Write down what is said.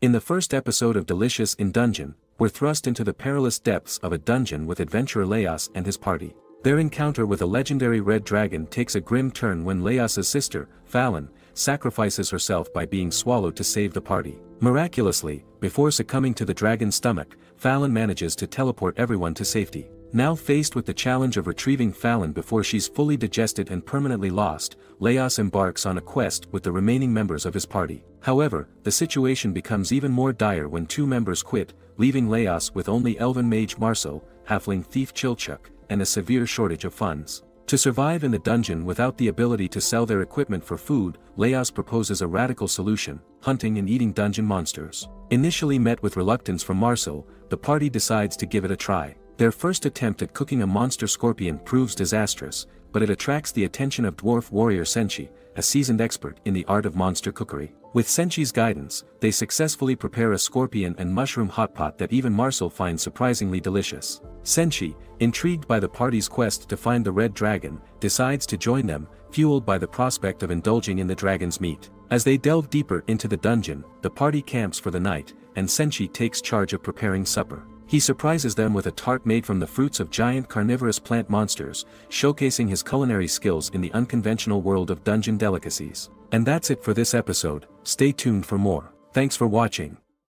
In the first episode of Delicious in Dungeon, we're thrust into the perilous depths of a dungeon with adventurer Laios and his party. Their encounter with a legendary red dragon takes a grim turn when Laios's sister, Falin, sacrifices herself by being swallowed to save the party. Miraculously, before succumbing to the dragon's stomach, Falin manages to teleport everyone to safety. Now faced with the challenge of retrieving Falin before she's fully digested and permanently lost, Laios embarks on a quest with the remaining members of his party. However, the situation becomes even more dire when two members quit, leaving Laios with only elven mage Marcille, halfling thief Chilchuck, and a severe shortage of funds. To survive in the dungeon without the ability to sell their equipment for food, Laios proposes a radical solution, hunting and eating dungeon monsters. Initially met with reluctance from Marcille, the party decides to give it a try. Their first attempt at cooking a monster scorpion proves disastrous, but it attracts the attention of dwarf warrior Senshi, a seasoned expert in the art of monster cookery. With Senshi's guidance, they successfully prepare a scorpion and mushroom hotpot that even Marcille finds surprisingly delicious. Senshi, intrigued by the party's quest to find the red dragon, decides to join them, fueled by the prospect of indulging in the dragon's meat. As they delve deeper into the dungeon, the party camps for the night, and Senshi takes charge of preparing supper. He surprises them with a tart made from the fruits of giant carnivorous plant monsters, showcasing his culinary skills in the unconventional world of dungeon delicacies. And that's it for this episode, stay tuned for more. Thanks for watching.